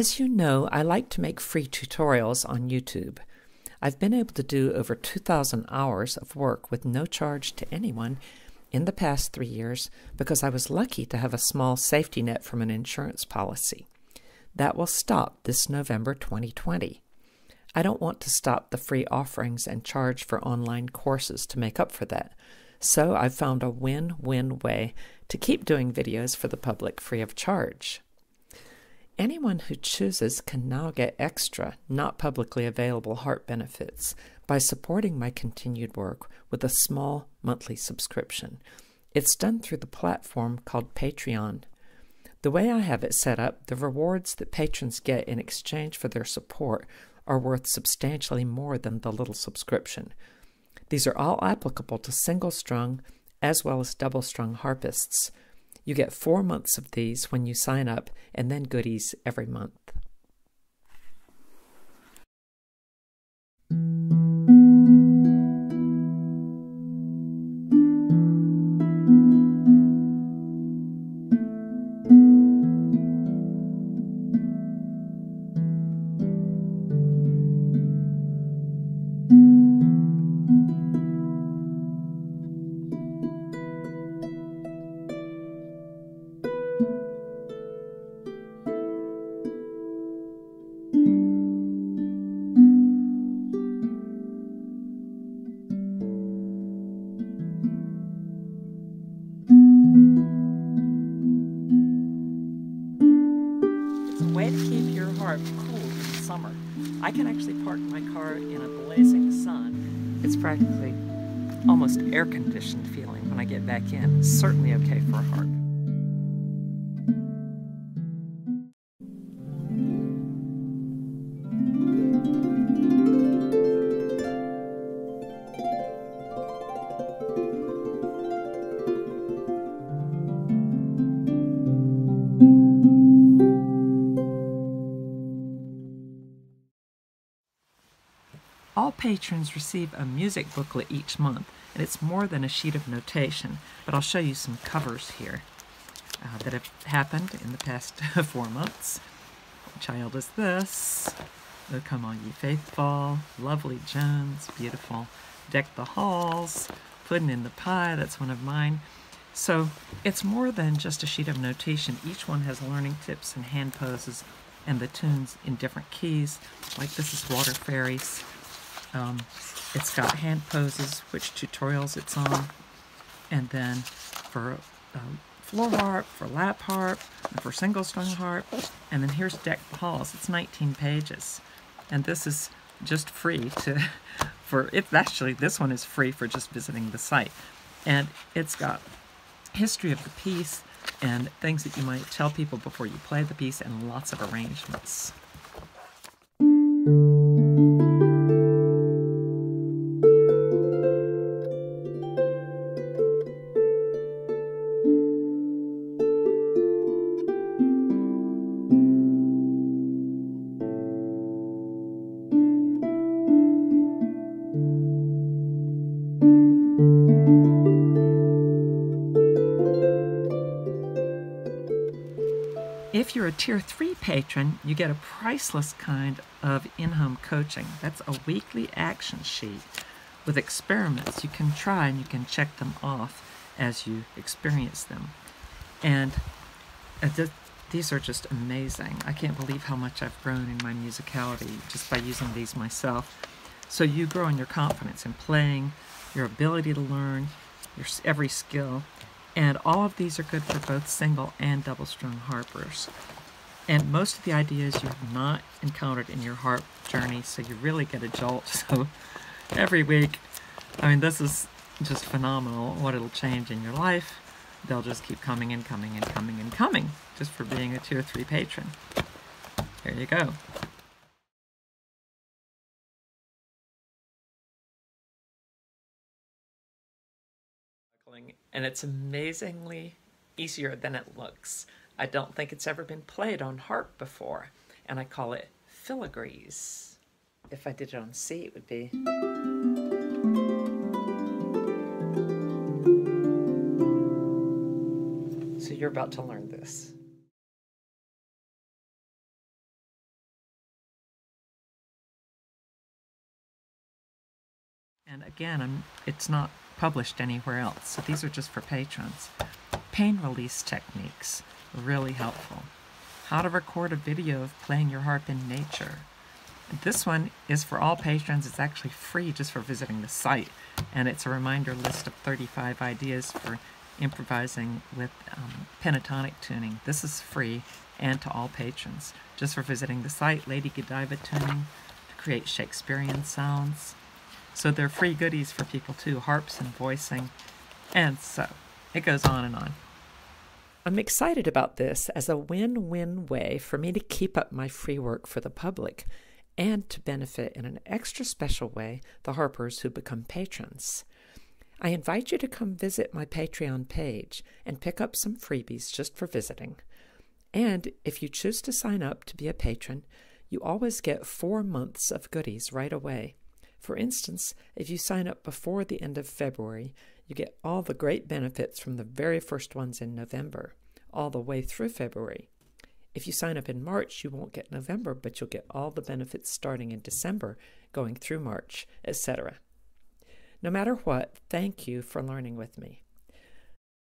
As you know, I like to make free tutorials on YouTube. I've been able to do over 2,000 hours of work with no charge to anyone in the past three years because I was lucky to have a small safety net from an insurance policy. That will stop this November 2020. I don't want to stop the free offerings and charge for online courses to make up for that. So I've found a win win way to keep doing videos for the public free of charge. Anyone who chooses can now get extra, not publicly available HARP benefits by supporting my continued work with a small monthly subscription. It's done through the platform called Patreon. The way I have it set up, the rewards that patrons get in exchange for their support are worth substantially more than the little subscription. These are all applicable to single strung as well as double strung harpists. You get four months of these when you sign up, and then goodies every month. Harp cool in the summer. I can actually park my car in a blazing sun. It's practically almost air conditioned feeling when I get back in. Certainly okay for a harp. All patrons receive a music booklet each month, and it's more than a sheet of notation, but I'll show you some covers here uh, that have happened in the past four months. Child is this? Oh, come all, ye faithful. Lovely Jones, beautiful. Deck the halls, Pudding in the pie, that's one of mine. So it's more than just a sheet of notation. Each one has learning tips and hand poses and the tunes in different keys. Like this is Water Fairies. Um, it's got hand poses, which tutorials it's on, and then for um, floor harp, for lap harp, for single string harp, and then here's Deck Halls. It's 19 pages, and this is just free to, for, actually, this one is free for just visiting the site. And it's got history of the piece and things that you might tell people before you play the piece and lots of arrangements. If you're a Tier 3 patron, you get a priceless kind of in-home coaching. That's a weekly action sheet with experiments you can try and you can check them off as you experience them. And uh, these are just amazing. I can't believe how much I've grown in my musicality just by using these myself. So you grow in your confidence in playing, your ability to learn, your every skill, and all of these are good for both single and double strung harpers. And most of the ideas you have not encountered in your harp journey, so you really get a jolt. So every week, I mean, this is just phenomenal what it'll change in your life. They'll just keep coming and coming and coming and coming just for being a tier 3 patron. Here you go. and it's amazingly easier than it looks. I don't think it's ever been played on harp before, and I call it filigrees. If I did it on C, it would be. So you're about to learn this. And again, I'm, it's not published anywhere else, so these are just for patrons. Pain release techniques, really helpful. How to record a video of playing your harp in nature. This one is for all patrons. It's actually free just for visiting the site, and it's a reminder list of 35 ideas for improvising with um, pentatonic tuning. This is free and to all patrons, just for visiting the site, Lady Godiva Tuning, to create Shakespearean sounds. So they're free goodies for people too, harps and voicing, and so it goes on and on. I'm excited about this as a win win way for me to keep up my free work for the public and to benefit in an extra special way the harpers who become patrons. I invite you to come visit my Patreon page and pick up some freebies just for visiting. And if you choose to sign up to be a patron, you always get four months of goodies right away. For instance, if you sign up before the end of February, you get all the great benefits from the very first ones in November, all the way through February. If you sign up in March, you won't get November, but you'll get all the benefits starting in December, going through March, etc. No matter what, thank you for learning with me.